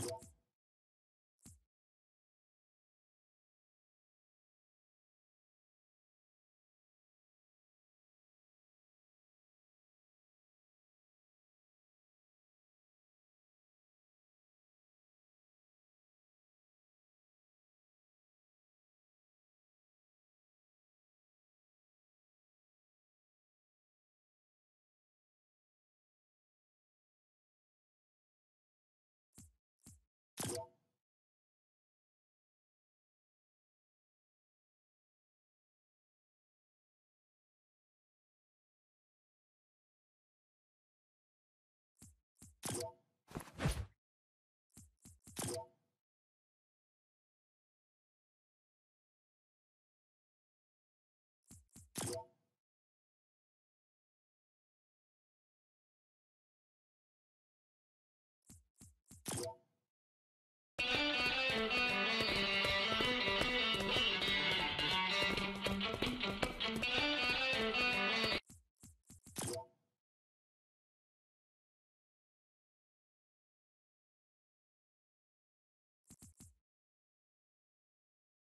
Yeah. You